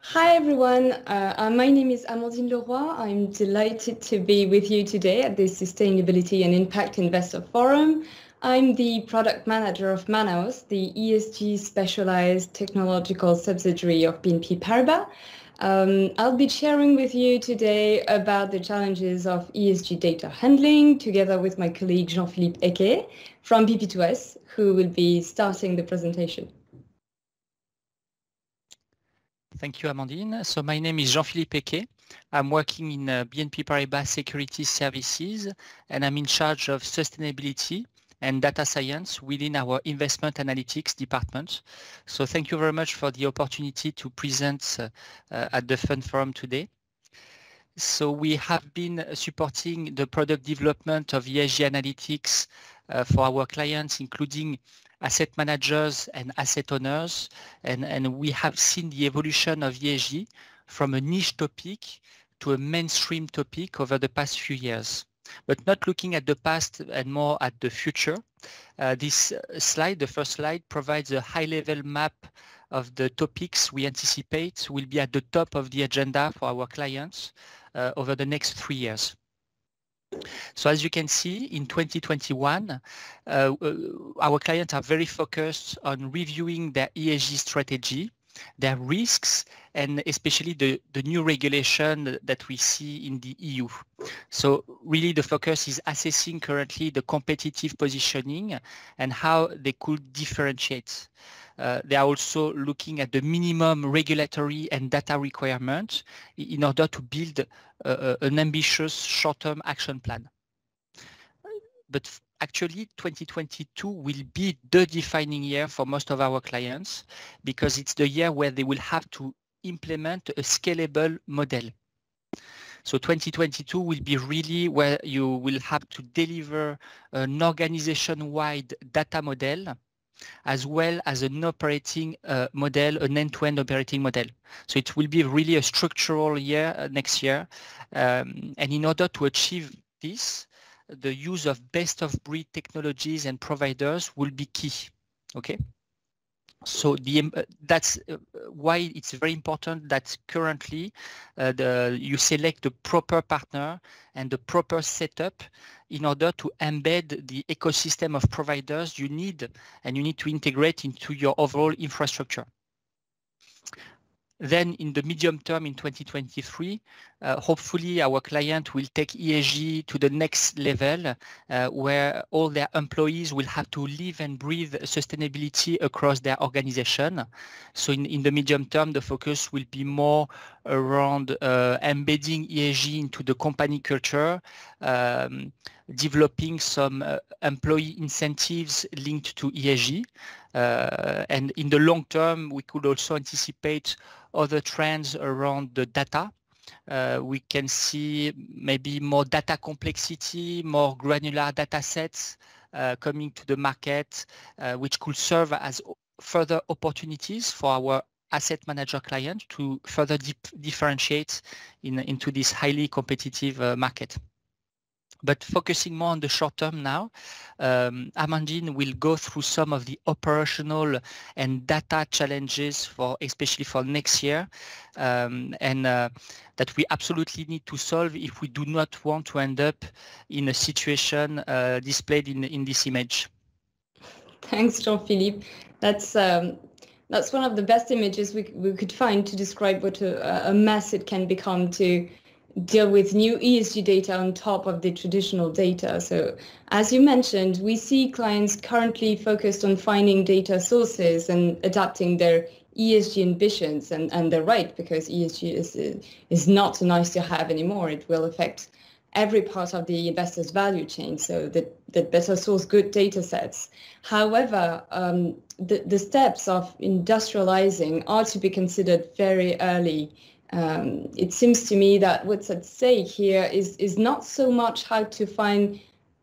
Hi everyone, uh, uh, my name is Amandine Leroy. I'm delighted to be with you today at the Sustainability and Impact Investor Forum. I'm the product manager of Manaos, the ESG specialized technological subsidiary of BNP Paribas. Um, I'll be sharing with you today about the challenges of ESG data handling together with my colleague Jean-Philippe Hecquet from BP2S, who will be starting the presentation. Thank you, Amandine. So my name is Jean-Philippe Hecquet. I'm working in uh, BNP Paribas Security Services, and I'm in charge of sustainability and data science within our investment analytics department. So thank you very much for the opportunity to present uh, uh, at the Fund Forum today. So we have been supporting the product development of ESG analytics uh, for our clients, including asset managers and asset owners. And, and we have seen the evolution of ESG from a niche topic to a mainstream topic over the past few years but not looking at the past and more at the future. Uh, this slide, the first slide, provides a high-level map of the topics we anticipate will be at the top of the agenda for our clients uh, over the next three years. So as you can see, in 2021, uh, uh, our clients are very focused on reviewing their ESG strategy their risks and especially the, the new regulation that we see in the EU. So really the focus is assessing currently the competitive positioning and how they could differentiate. Uh, they are also looking at the minimum regulatory and data requirements in order to build an ambitious short-term action plan. But actually 2022 will be the defining year for most of our clients because it's the year where they will have to implement a scalable model. So 2022 will be really where you will have to deliver an organization-wide data model as well as an operating uh, model, an end-to-end operating model. So it will be really a structural year uh, next year. Um, and in order to achieve this, the use of best of breed technologies and providers will be key. Okay. So the, uh, that's uh, why it's very important that currently uh, the, you select the proper partner and the proper setup in order to embed the ecosystem of providers you need and you need to integrate into your overall infrastructure. Then in the medium term in 2023, uh, hopefully our client will take ESG to the next level uh, where all their employees will have to live and breathe sustainability across their organization. So in, in the medium term, the focus will be more around uh, embedding ESG into the company culture, um, developing some uh, employee incentives linked to ESG. Uh, and in the long term, we could also anticipate other trends around the data. Uh, we can see maybe more data complexity, more granular data sets uh, coming to the market, uh, which could serve as further opportunities for our asset manager client to further differentiate in, into this highly competitive uh, market. But focusing more on the short term now, um, Amandine will go through some of the operational and data challenges for especially for next year um, and uh, that we absolutely need to solve if we do not want to end up in a situation uh, displayed in, in this image. Thanks, Jean-Philippe. That's um, that's one of the best images we, we could find to describe what a, a mess it can become to deal with new ESG data on top of the traditional data. So as you mentioned, we see clients currently focused on finding data sources and adapting their ESG ambitions, and, and they're right because ESG is, is not nice to have anymore. It will affect every part of the investor's value chain so that, that better source good data sets. However, um, the, the steps of industrializing are to be considered very early um, it seems to me that what's at stake here is, is not so much how to find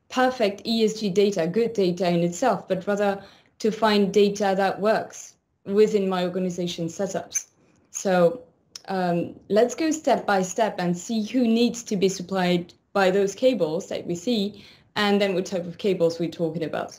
perfect ESG data, good data in itself, but rather to find data that works within my organization setups. So um, let's go step by step and see who needs to be supplied by those cables that we see, and then what type of cables we're talking about.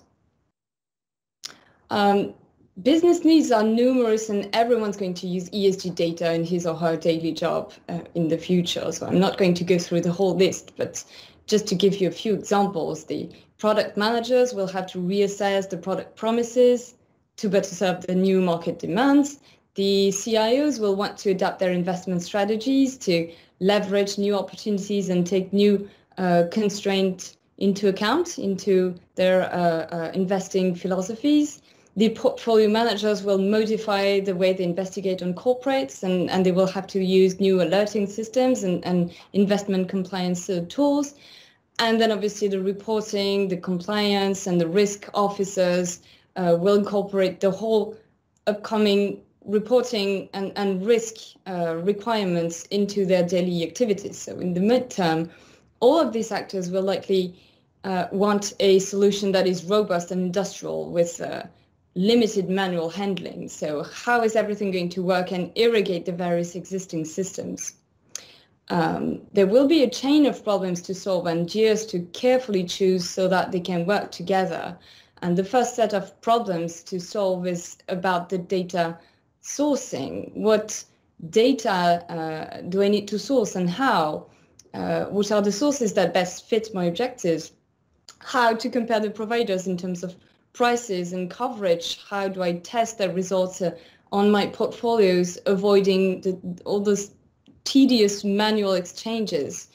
Um, business needs are numerous and everyone's going to use ESG data in his or her daily job uh, in the future. So I'm not going to go through the whole list, but just to give you a few examples, the product managers will have to reassess the product promises to better serve the new market demands. The CIOs will want to adapt their investment strategies to leverage new opportunities and take new uh, constraints into account into their uh, uh, investing philosophies. The portfolio managers will modify the way they investigate on corporates and, and they will have to use new alerting systems and, and investment compliance uh, tools. And then obviously the reporting, the compliance and the risk officers uh, will incorporate the whole upcoming reporting and, and risk uh, requirements into their daily activities. So in the midterm, all of these actors will likely uh, want a solution that is robust and industrial with uh, limited manual handling. So how is everything going to work and irrigate the various existing systems? Um, there will be a chain of problems to solve and gears to carefully choose so that they can work together. And the first set of problems to solve is about the data sourcing. What data uh, do I need to source and how? Uh, which are the sources that best fit my objectives? How to compare the providers in terms of prices and coverage? How do I test the results uh, on my portfolios, avoiding the, all those tedious manual exchanges?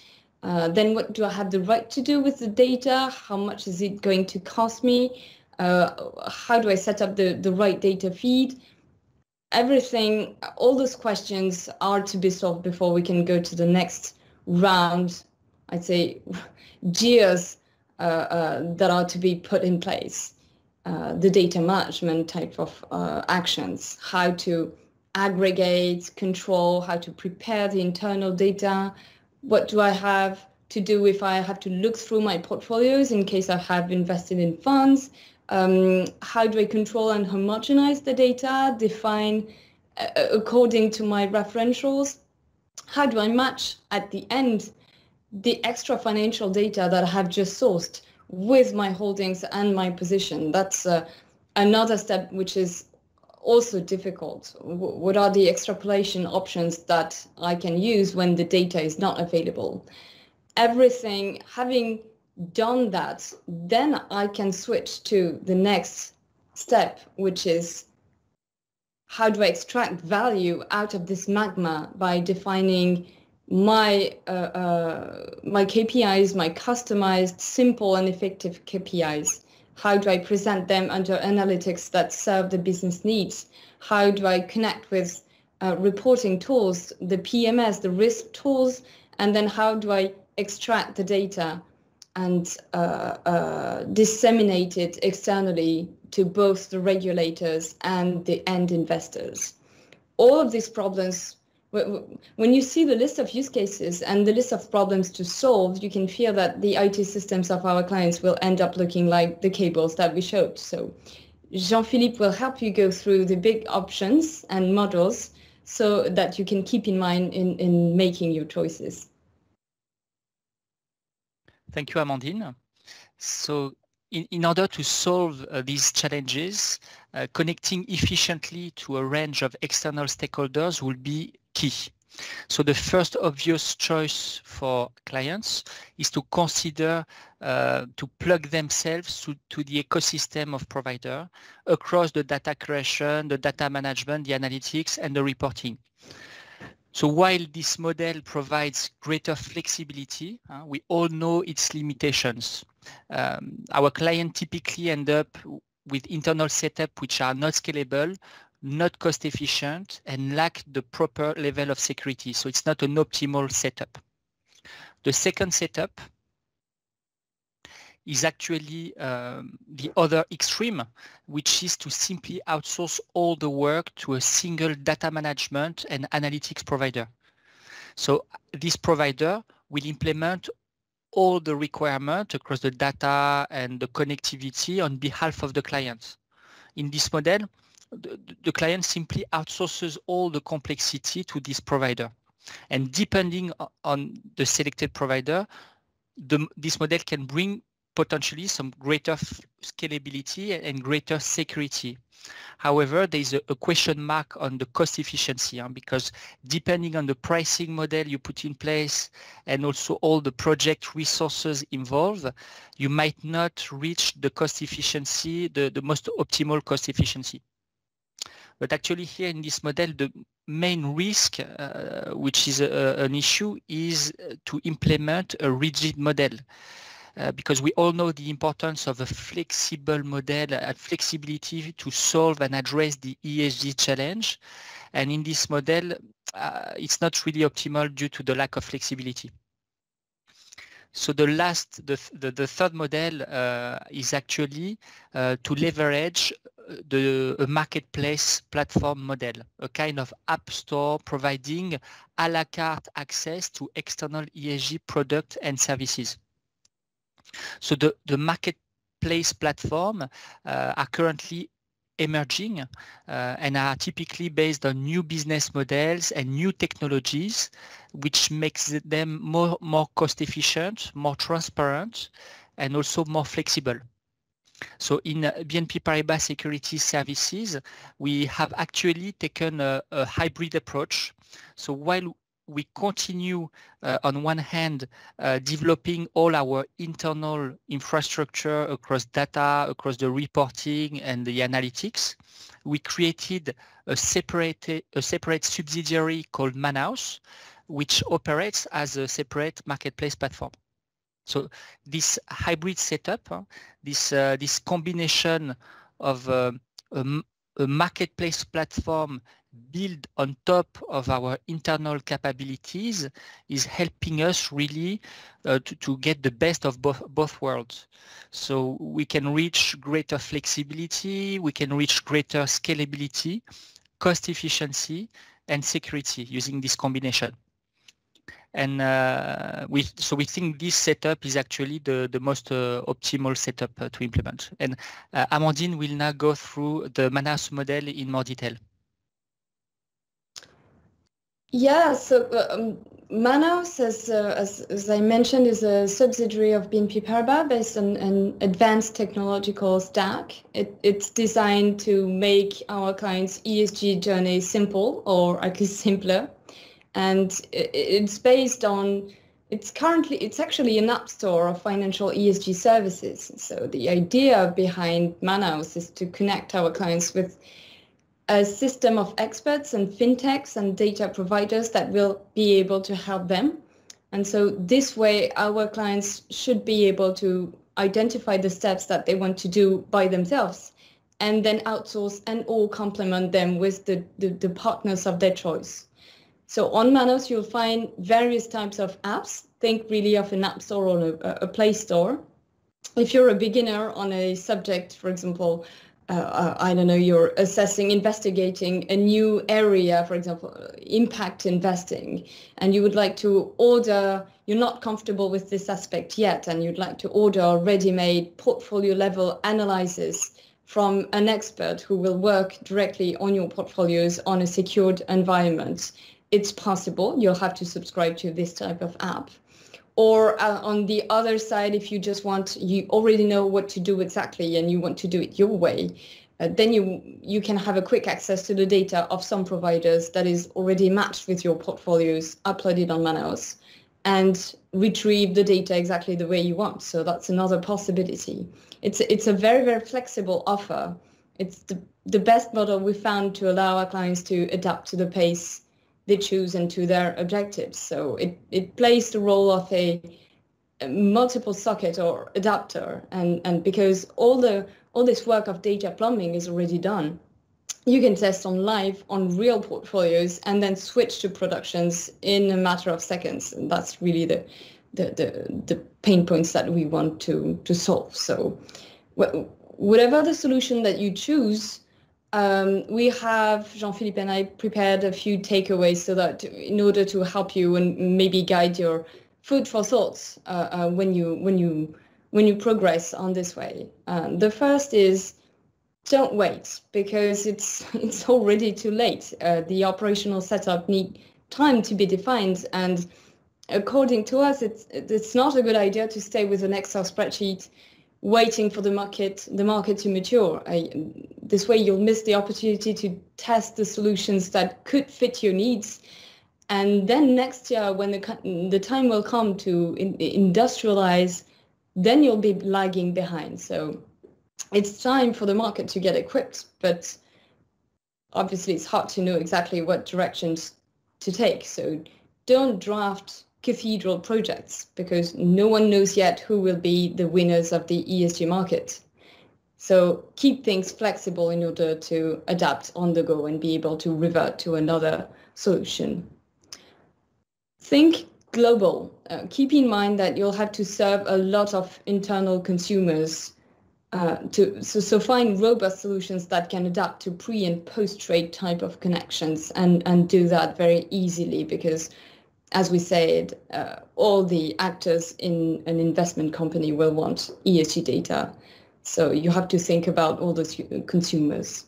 Uh, then what do I have the right to do with the data? How much is it going to cost me? Uh, how do I set up the, the right data feed? everything, all those questions are to be solved before we can go to the next round, I'd say, gears uh, uh, that are to be put in place. Uh, the data management type of uh, actions, how to aggregate, control, how to prepare the internal data, what do I have to do if I have to look through my portfolios in case I have invested in funds, um, how do I control and homogenize the data, define uh, according to my referentials? How do I match at the end the extra financial data that I have just sourced with my holdings and my position? That's uh, another step which is also difficult. W what are the extrapolation options that I can use when the data is not available? Everything, having done that, then I can switch to the next step, which is how do I extract value out of this magma by defining my uh, uh, my KPIs, my customized, simple and effective KPIs. How do I present them under analytics that serve the business needs? How do I connect with uh, reporting tools, the PMS, the risk tools, and then how do I extract the data and uh, uh, disseminated externally to both the regulators and the end investors. All of these problems, when you see the list of use cases and the list of problems to solve, you can feel that the IT systems of our clients will end up looking like the cables that we showed. So Jean-Philippe will help you go through the big options and models so that you can keep in mind in, in making your choices. Thank you, Amandine. So in, in order to solve uh, these challenges, uh, connecting efficiently to a range of external stakeholders will be key. So the first obvious choice for clients is to consider uh, to plug themselves to, to the ecosystem of provider across the data creation, the data management, the analytics, and the reporting. So while this model provides greater flexibility, uh, we all know its limitations. Um, our client typically end up with internal setup which are not scalable, not cost efficient, and lack the proper level of security. So it's not an optimal setup. The second setup is actually um, the other extreme, which is to simply outsource all the work to a single data management and analytics provider. So this provider will implement all the requirements across the data and the connectivity on behalf of the client. In this model, the, client simply outsources all the complexity to this provider. And depending on the selected provider, the, this model can bring potentially some greater scalability and greater security. However, there is a, a, question mark on the cost efficiency huh? because depending on the pricing model you put in place and also all the project resources involved, you might not reach the cost efficiency, the, the most optimal cost efficiency. But actually here in this model, the main risk, uh, which is a, an issue, is to implement a rigid model. Uh, because we all know the importance of a flexible model and flexibility to solve and address the ESG challenge. And in this model, uh, it's not really optimal due to the lack of flexibility. So the last, the, the, the third model uh, is actually uh, to leverage the a marketplace platform model, a kind of app store providing a la carte access to external ESG products and services. So the, the marketplace platform uh, are currently emerging uh, and are typically based on new business models and new technologies, which makes them more, more cost efficient, more transparent, and also more flexible. So in uh, BNP Paribas Security Services, we have actually taken a, a hybrid approach. So while we continue uh, on one hand uh, developing all our internal infrastructure across data, across the reporting and the analytics. We created a separate, a separate subsidiary called Manaos, which operates as a separate marketplace platform. So this hybrid setup, this, uh, this combination of uh, a, a marketplace platform built on top of our internal capabilities is helping us really uh, to, to get the best of both, both worlds. So we can reach greater flexibility, we can reach greater scalability, cost efficiency, and security using this combination. And uh, we, so we think this setup is actually the, the most uh, optimal setup uh, to implement. And uh, Amandine will now go through the Manaos model in more detail. Yeah, so um, Manaos, as, uh, as, as, I mentioned, is a subsidiary of BNP Paribas based on an advanced technological stack. It, it's designed to make our clients' ESG journey simple or at least simpler. And it's based on, it's currently, it's actually an app store of financial ESG services. So the idea behind Manaos is to connect our clients with a system of experts and fintechs and data providers that will be able to help them. And so this way, our clients should be able to identify the steps that they want to do by themselves and then outsource and or complement them with the, the, the partners of their choice. So on Manaos, you'll find various types of apps. Think really of an app store or a, a play store. If you're a beginner on a subject, for example, uh, uh, I don't know, you're assessing, investigating a new area, for example, impact investing, and you would like to order, you're not comfortable with this aspect yet, and you'd like to order ready-made portfolio level analysis from an expert who will work directly on your portfolios on a secured environment. It's possible. You'll have to subscribe to this type of app. Or uh, on the other side, if you just want, you already know what to do exactly and you want to do it your way, uh, then you you can have a quick access to the data of some providers that is already matched with your portfolios uploaded on Manaos and retrieve the data exactly the way you want. So that's another possibility. It's it's a very very flexible offer. It's the the best model we found to allow our clients to adapt to the pace they choose and to their objectives. So it, it plays the role of a, a multiple socket or adapter. And, and because all the all this work of data plumbing is already done, you can test on live on real portfolios and then switch to productions in a matter of seconds. And that's really the the, the, the pain points that we want to, to solve. So whatever the solution that you choose, um, we have, Jean-Philippe and I prepared a few takeaways so that in order to help you and maybe guide your food for thoughts uh, uh, when you when you when you progress on this way. Um, the first is don't wait because it's it's already too late. Uh, the operational setup need time to be defined and according to us, it's it's not a good idea to stay with an Excel spreadsheet waiting for the market the market to mature. I, this way, you'll miss the opportunity to test the solutions that could fit your needs. And then next year, when the the time will come to in, industrialize, then you'll be lagging behind. So it's time for the market to get equipped, but obviously it's hard to know exactly what directions to take. So don't draft cathedral projects because no one knows yet who will be the winners of the ESG market. So keep things flexible in order to adapt on the go and be able to revert to another solution. Think global. Uh, keep in mind that you'll have to serve a lot of internal consumers uh, to so, so find robust solutions that can adapt to pre and post trade type of connections and and do that very easily because as we said, uh, all the actors in an investment company will want ESG data. So you have to think about all those consumers.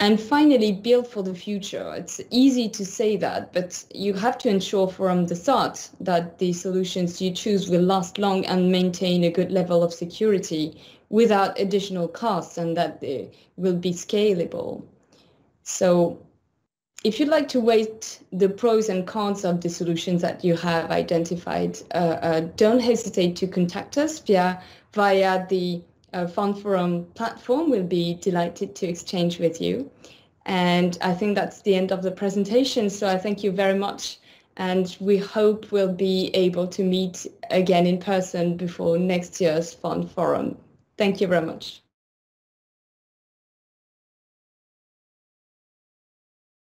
And finally, build for the future. It's easy to say that, but you have to ensure from the start that the solutions you choose will last long and maintain a good level of security without additional costs and that they will be scalable. So if you'd like to weight the pros and cons of the solutions that you have identified, uh, uh, don't hesitate to contact us via via the uh, Fund Forum platform. We'll be delighted to exchange with you. And I think that's the end of the presentation. So I thank you very much. And we hope we'll be able to meet again in person before next year's Fund Forum. Thank you very much.